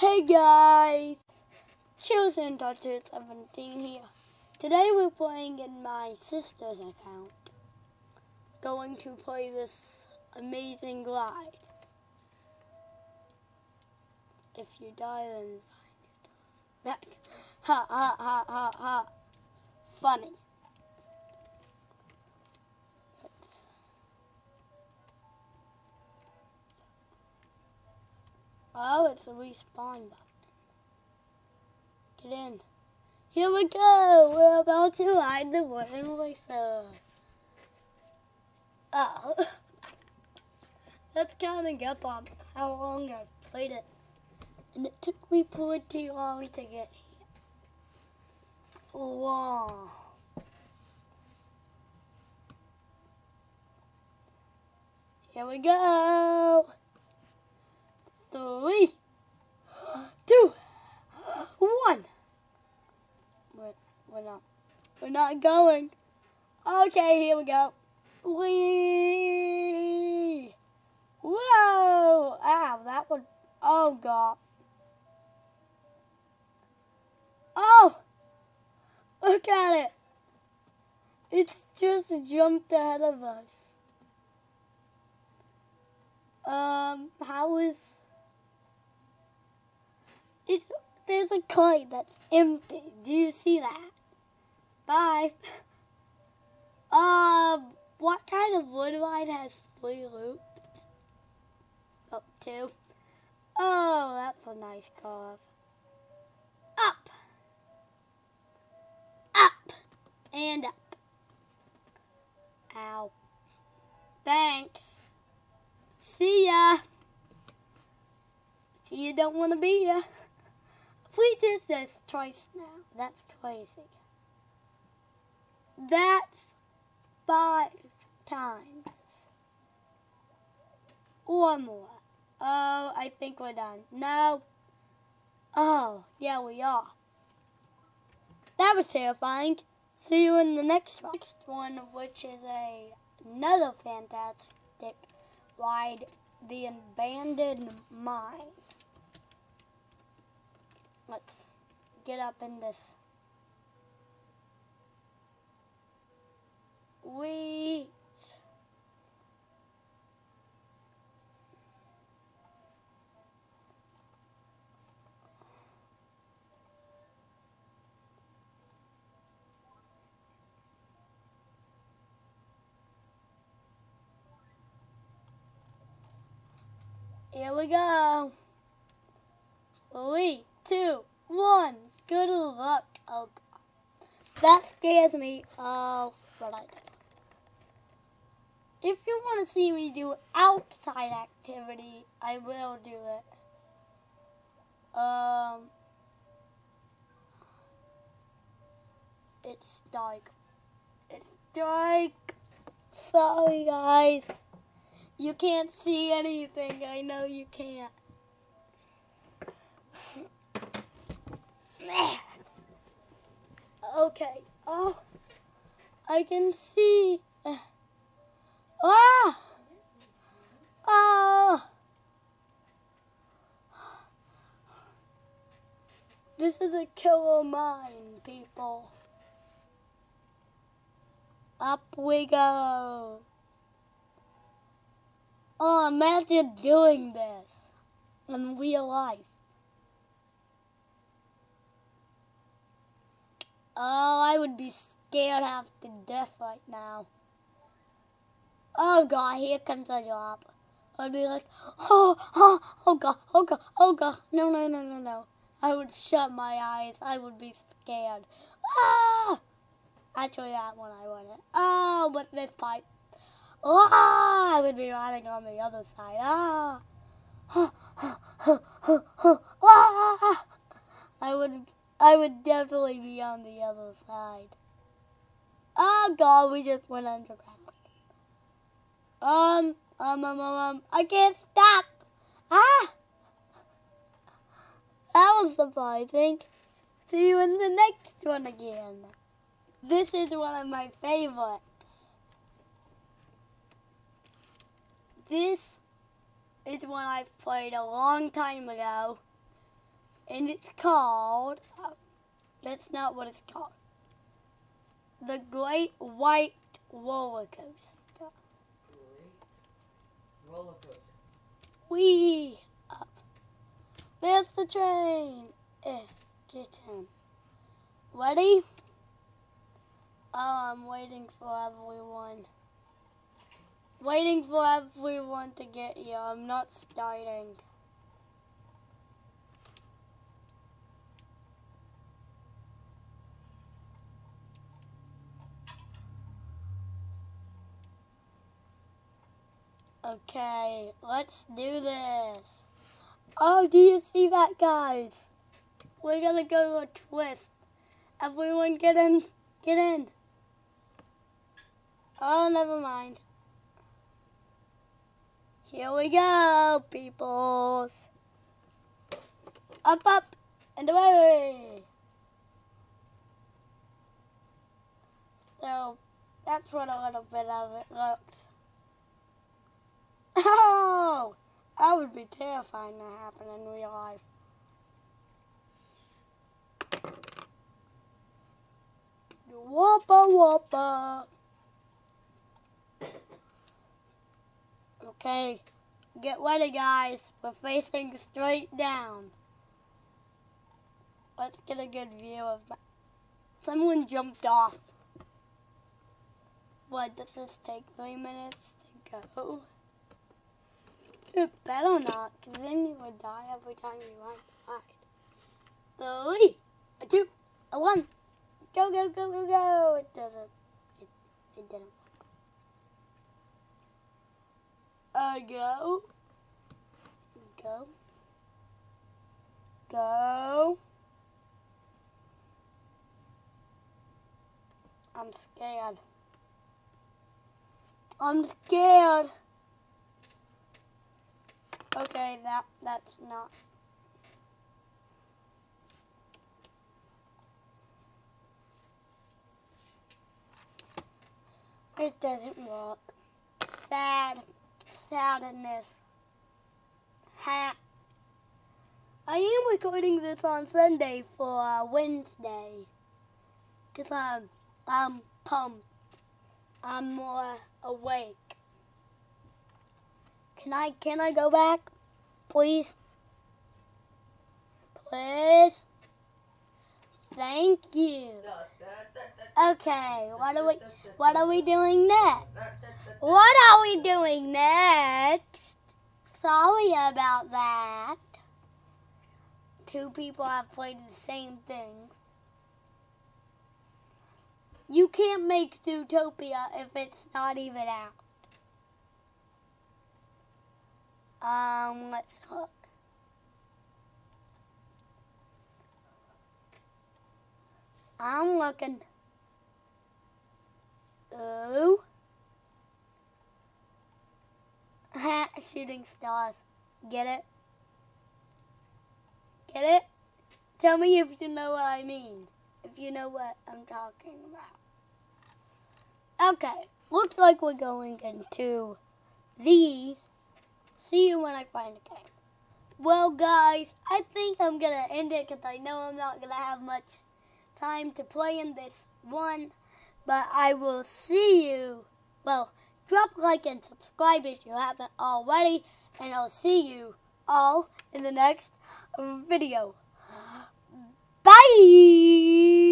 Hey guys, Chillcentaur 17 here. Today we're playing in my sister's account. Going to play this amazing glide. If you die, then find your back. Ha ha ha ha ha. Funny. Oh, it's a respawn button. Get in. Here we go. We're about to ride the wooden racer. Oh. That's counting up on how long I've played it. And it took me pretty long to get here. Wow. Here we go. Three, two, one. We're, we're not. We're not going. Okay, here we go. Wee. Whoa! Ow, that one. Oh, God. Oh! Look at it. It's just jumped ahead of us. Um, how is... It's, there's a coin that's empty. Do you see that? Bye. um, what kind of wood line has three loops? Up Oh, two. Oh, that's a nice curve. Up. Up. And up. Ow. Thanks. See ya. See you don't want to be ya. We did this twice now. That's crazy. That's five times. One more. Oh, I think we're done. No. Oh, yeah, we are. That was terrifying. See you in the next one. Next one, which is a another fantastic ride, the abandoned mine. Let's get up in this. Wait. Here we go. Three, two, one. Good luck. Oh, God. That scares me. Oh, what I do. If you want to see me do outside activity, I will do it. Um, it's dark. It's dark. Sorry, guys. You can't see anything. I know you can't. Okay. Oh, I can see. Ah! Oh! This is a killer mine, people. Up we go. Oh, imagine doing this in real life. Oh, I would be scared half to death right now. Oh God, here comes a job. I'd be like, oh, oh, oh God, oh God, oh God. No, no, no, no, no. I would shut my eyes. I would be scared. Ah! Actually, that one I wouldn't. Oh, but this pipe. Ah! I would be riding on the other side. Ah! ah! I would, I would definitely be on the other side. Oh God, we just went underground. Um, um, um, um, um, I can't stop. Ah! That was surprising. See you in the next one again. This is one of my favorites. This is one I've played a long time ago. And it's called. Uh, that's not what it's called. The Great White Roller Coaster. Roller coaster. Up. There's the train. Eh, get in. Ready? Oh, I'm waiting for everyone. Waiting for everyone to get here. I'm not starting. Okay, let's do this. Oh, do you see that, guys? We're gonna go to a twist. Everyone get in. Get in. Oh, never mind. Here we go, peoples. Up, up, and away. So, that's what a little bit of it looks. Oh! That would be terrifying to happen in real life. Whoppa whoppa. Okay, get ready guys. We're facing straight down. Let's get a good view of my... Someone jumped off. What, does this take three minutes to go? Better not, because then you would die every time you ride. Three, a two, a one. Go, go, go, go, go. It doesn't. It, it didn't. Uh, go. Go. Go. I'm scared. I'm scared. Okay, that that's not. It doesn't work. Sad. Sadness. Ha. I am recording this on Sunday for uh, Wednesday. Because I'm, I'm pumped. I'm more awake. Can I can I go back? Please? Please? Thank you. Okay, what are we what are we doing next? What are we doing next? Sorry about that. Two people have played the same thing. You can't make Zootopia if it's not even out. Um, let's look. I'm looking. Ooh. Shooting stars. Get it? Get it? Tell me if you know what I mean. If you know what I'm talking about. Okay, looks like we're going into these See you when I find a game. Well, guys, I think I'm going to end it because I know I'm not going to have much time to play in this one. But I will see you. Well, drop like and subscribe if you haven't already. And I'll see you all in the next video. Bye!